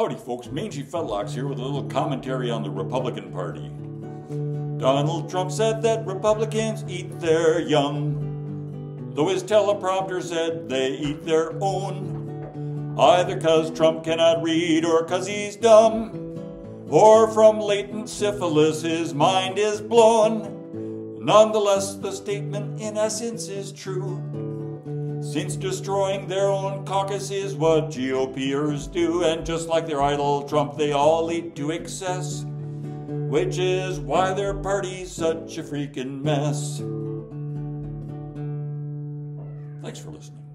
Howdy, folks. Mangy Fetlocks here with a little commentary on the Republican Party. Donald Trump said that Republicans eat their young, though his teleprompter said they eat their own. Either cause Trump cannot read or cause he's dumb, or from latent syphilis his mind is blown. Nonetheless, the statement in essence is true. Since destroying their own caucus is what GOPers do, and just like their idol Trump, they all eat to excess, which is why their party's such a freaking mess. Thanks for listening.